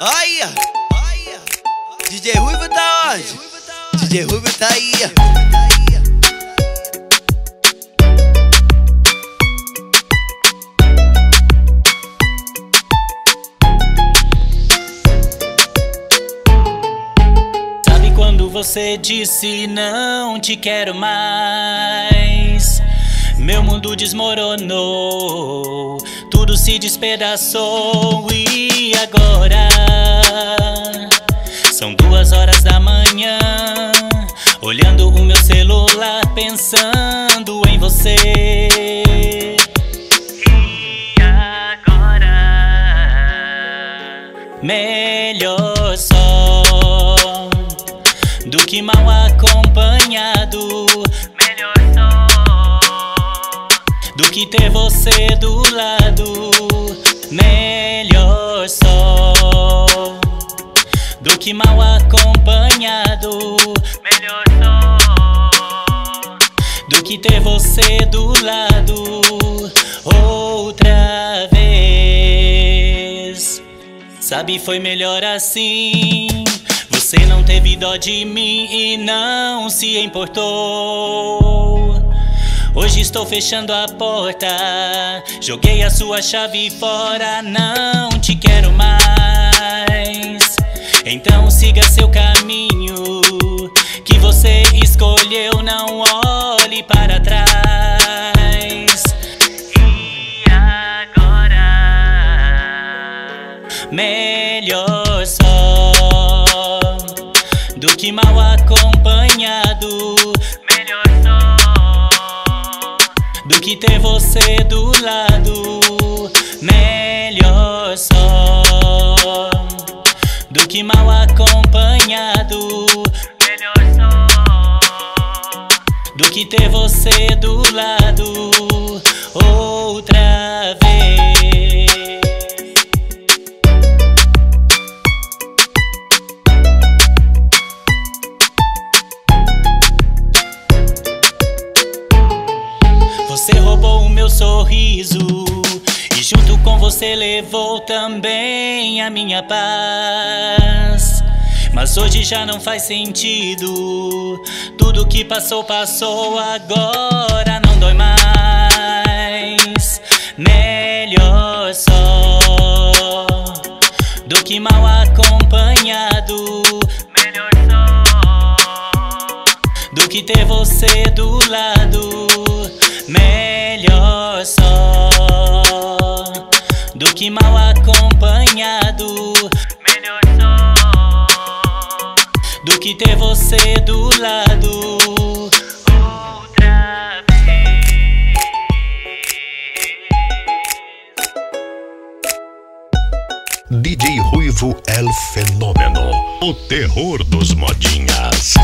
Olha, olha. DJ Ruivo tá onde? DJ Ruivo tá aí. Sabe quando você disse não te quero mais? Meu mundo desmoronou, tudo se despedaçou e agora são duas horas da manhã, olhando o meu celular, pensando em você. E agora? Melhor só do que mal acompanhado. Do que ter você do lado. Melhor só do que mal acompanhado. Melhor só do que ter você do lado outra vez. Sabe, foi melhor assim. Você não teve dó de mim e não se importou. Hoje estou fechando a porta. Joguei a sua chave fora, não te quero mais. Então siga seu caminho. Que você escolheu, não olhe para trás. E agora? Melhor só do que mal acompanhado. Do que ter você do lado. Melhor só do que mal acompanhado. Melhor só do que ter você do lado outra sorriso e junto com você levou também a minha paz. Mas hoje já não faz sentido. Tudo que passou, passou, agora não dói mais. Melhor só do que mal acompanhado. Melhor só do que ter você do lado. Melhor só do que mal acompanhado. Melhor só do que ter você do lado. Outra vez. DJ Ruivo El Fenômeno. O terror dos modinhas.